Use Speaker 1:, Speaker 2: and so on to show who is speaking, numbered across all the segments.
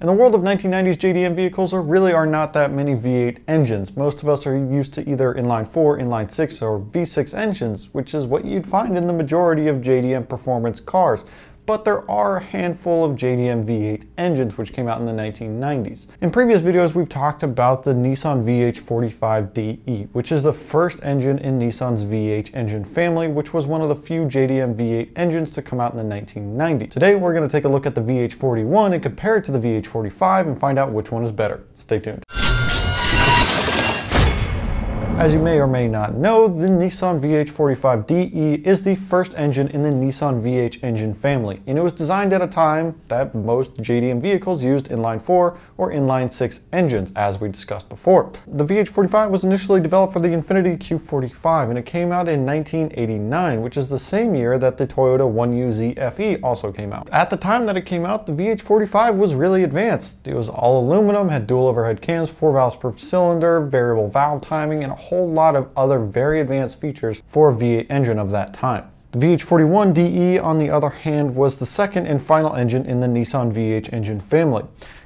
Speaker 1: In the world of 1990s JDM vehicles, there really are not that many V8 engines. Most of us are used to either inline 4, inline 6, or V6 engines, which is what you'd find in the majority of JDM performance cars but there are a handful of JDM V8 engines which came out in the 1990s. In previous videos, we've talked about the Nissan VH45DE, which is the first engine in Nissan's V8 engine family, which was one of the few JDM V8 engines to come out in the 1990s. Today, we're going to take a look at the VH41 and compare it to the VH45 and find out which one is better. Stay tuned. As you may or may not know, the Nissan VH45DE is the first engine in the Nissan VH engine family, and it was designed at a time that most JDM vehicles used inline 4 or inline 6 engines, as we discussed before. The VH45 was initially developed for the Infiniti Q45, and it came out in 1989, which is the same year that the Toyota 1UZ FE also came out. At the time that it came out, the VH45 was really advanced. It was all aluminum, had dual overhead cams, 4 valves per cylinder, variable valve timing, and a whole lot of other very advanced features for a V8 engine of that time. The VH41DE, on the other hand, was the second and final engine in the Nissan VH engine family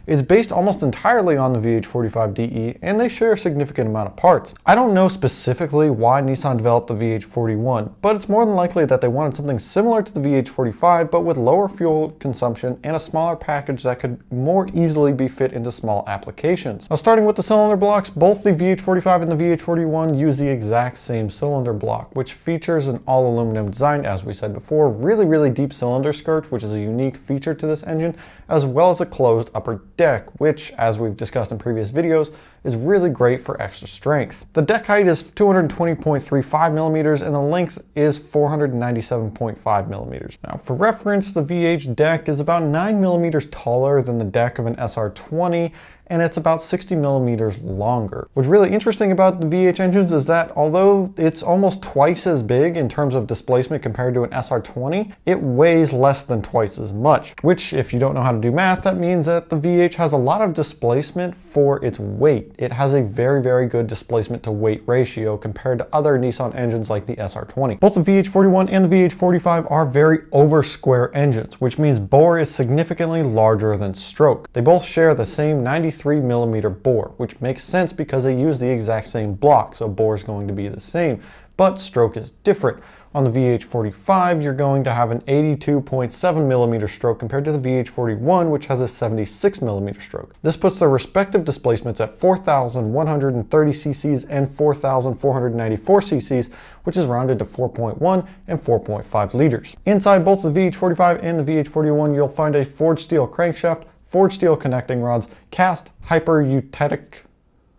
Speaker 1: is based almost entirely on the VH45DE and they share a significant amount of parts. I don't know specifically why Nissan developed the VH41, but it's more than likely that they wanted something similar to the VH45 but with lower fuel consumption and a smaller package that could more easily be fit into small applications. Now starting with the cylinder blocks, both the VH45 and the VH41 use the exact same cylinder block, which features an all aluminum design as we said before, really really deep cylinder skirt, which is a unique feature to this engine, as well as a closed upper deck, which, as we've discussed in previous videos, is really great for extra strength. The deck height is 220.35 millimeters and the length is 497.5 millimeters. Now for reference, the VH deck is about 9 millimeters taller than the deck of an SR20 and it's about 60 millimeters longer. What's really interesting about the VH engines is that although it's almost twice as big in terms of displacement compared to an SR20, it weighs less than twice as much, which if you don't know how to do math, that means that the VH has a lot of displacement for its weight. It has a very, very good displacement to weight ratio compared to other Nissan engines like the SR20. Both the VH41 and the VH45 are very over square engines, which means bore is significantly larger than stroke. They both share the same 90 23 millimeter bore, which makes sense because they use the exact same block, so bore is going to be the same, but stroke is different. On the VH45, you're going to have an 82.7 millimeter stroke compared to the VH41, which has a 76 millimeter stroke. This puts their respective displacements at 4,130 cc's and 4,494 cc's, which is rounded to 4.1 and 4.5 liters. Inside both the VH45 and the VH41, you'll find a forged steel crankshaft, forged steel connecting rods, cast hyper-eutectic,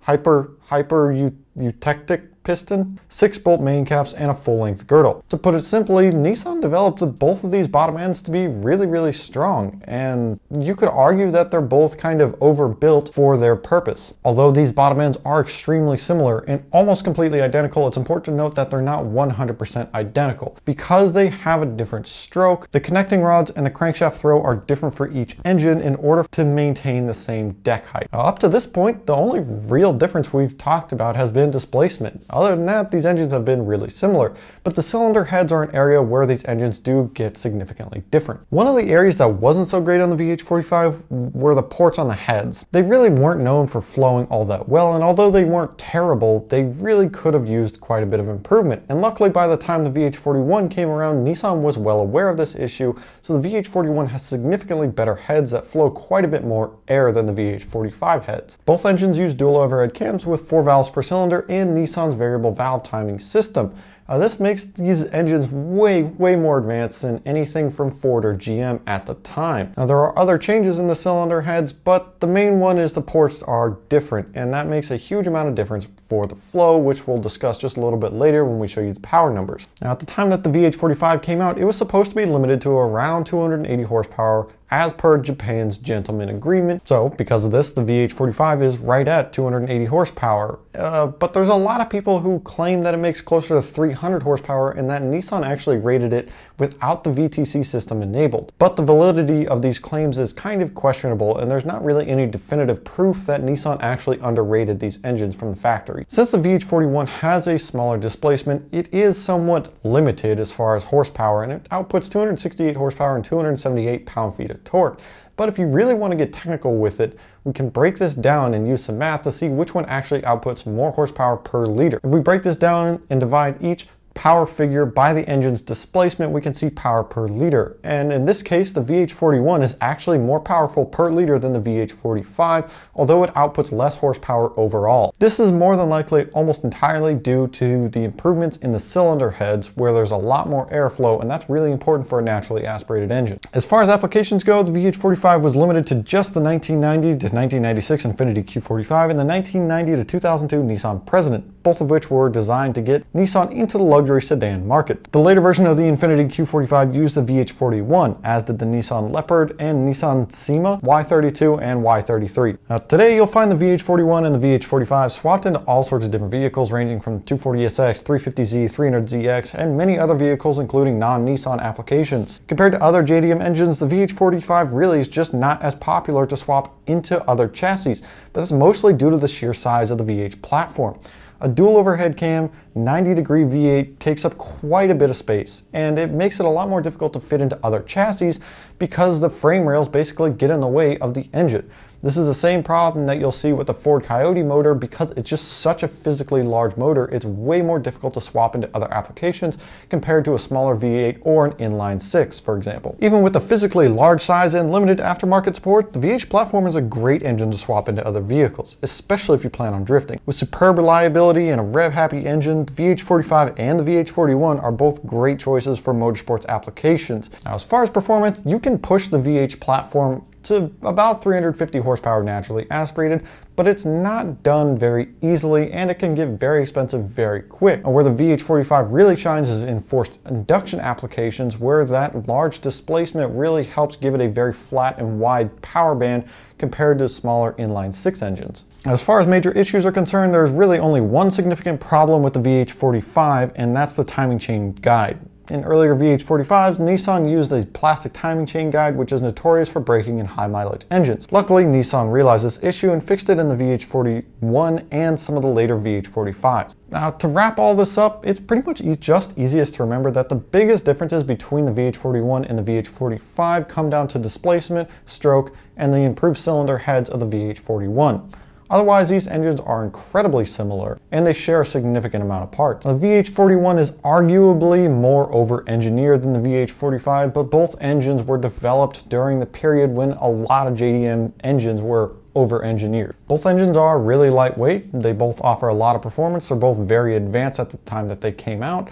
Speaker 1: hyper, hyper-eutectic piston, 6 bolt main caps, and a full-length girdle. To put it simply, Nissan developed both of these bottom ends to be really, really strong, and you could argue that they're both kind of overbuilt for their purpose. Although these bottom ends are extremely similar and almost completely identical, it's important to note that they're not 100% identical. Because they have a different stroke, the connecting rods and the crankshaft throw are different for each engine in order to maintain the same deck height. Now, up to this point, the only real difference we've talked about has been displacement. Other than that, these engines have been really similar, but the cylinder heads are an area where these engines do get significantly different. One of the areas that wasn't so great on the VH45 were the ports on the heads. They really weren't known for flowing all that well, and although they weren't terrible, they really could have used quite a bit of improvement. And luckily by the time the VH41 came around, Nissan was well aware of this issue, so the VH41 has significantly better heads that flow quite a bit more air than the VH45 heads. Both engines use dual overhead cams with 4 valves per cylinder and Nissan's variable valve timing system. Uh, this makes these engines way, way more advanced than anything from Ford or GM at the time. Now there are other changes in the cylinder heads, but the main one is the ports are different, and that makes a huge amount of difference for the flow, which we'll discuss just a little bit later when we show you the power numbers. Now at the time that the VH45 came out, it was supposed to be limited to around 280 horsepower as per Japan's gentleman agreement. So because of this, the VH45 is right at 280 horsepower. Uh, but there's a lot of people who claim that it makes closer to 300 horsepower and that Nissan actually rated it without the VTC system enabled. But the validity of these claims is kind of questionable and there's not really any definitive proof that Nissan actually underrated these engines from the factory. Since the VH41 has a smaller displacement, it is somewhat limited as far as horsepower and it outputs 268 horsepower and 278 pound-feet of torque. But if you really want to get technical with it, we can break this down and use some math to see which one actually outputs more horsepower per liter. If we break this down and divide each power figure by the engine's displacement, we can see power per liter. And in this case, the VH41 is actually more powerful per liter than the VH45, although it outputs less horsepower overall. This is more than likely almost entirely due to the improvements in the cylinder heads where there's a lot more airflow, and that's really important for a naturally aspirated engine. As far as applications go, the VH45 was limited to just the 1990 to 1996 Infiniti Q45 and the 1990 to 2002 Nissan President, both of which were designed to get Nissan into the luxury sedan market. The later version of the Infiniti Q45 used the VH41, as did the Nissan Leopard and Nissan Cima, Y32 and Y33. Now today you'll find the VH41 and the VH45 swapped into all sorts of different vehicles ranging from 240SX, 350Z, 300ZX, and many other vehicles including non-Nissan applications. Compared to other JDM engines, the VH45 really is just not as popular to swap into other chassis, but that's mostly due to the sheer size of the VH platform. A dual overhead cam, 90 degree V8 takes up quite a bit of space, and it makes it a lot more difficult to fit into other chassis because the frame rails basically get in the way of the engine. This is the same problem that you'll see with the Ford Coyote motor because it's just such a physically large motor, it's way more difficult to swap into other applications compared to a smaller V8 or an inline 6, for example. Even with the physically large size and limited aftermarket support, the VH platform is a great engine to swap into other vehicles, especially if you plan on drifting. With superb reliability and a rev-happy engine, the VH45 and the VH41 are both great choices for motorsports applications. Now, as far as performance, you can push the VH platform to about 350 horsepower naturally aspirated, but it's not done very easily and it can get very expensive very quick. Where the VH45 really shines is in forced induction applications where that large displacement really helps give it a very flat and wide power band compared to smaller inline six engines. As far as major issues are concerned, there's really only one significant problem with the VH45 and that's the timing chain guide. In earlier VH45s, Nissan used a plastic timing chain guide which is notorious for breaking in high mileage engines. Luckily, Nissan realized this issue and fixed it in the VH41 and some of the later VH45s. Now, to wrap all this up, it's pretty much just easiest to remember that the biggest differences between the VH41 and the VH45 come down to displacement, stroke, and the improved cylinder heads of the VH41. Otherwise, these engines are incredibly similar, and they share a significant amount of parts. The VH41 is arguably more over-engineered than the VH45, but both engines were developed during the period when a lot of JDM engines were over-engineered. Both engines are really lightweight, they both offer a lot of performance, they're both very advanced at the time that they came out,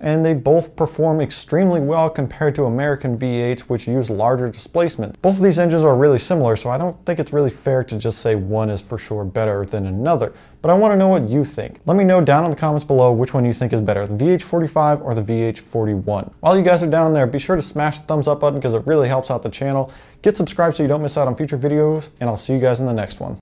Speaker 1: and they both perform extremely well compared to American V8s which use larger displacement. Both of these engines are really similar so I don't think it's really fair to just say one is for sure better than another, but I want to know what you think. Let me know down in the comments below which one you think is better, the VH45 or the VH41. While you guys are down there, be sure to smash the thumbs up button because it really helps out the channel. Get subscribed so you don't miss out on future videos, and I'll see you guys in the next one.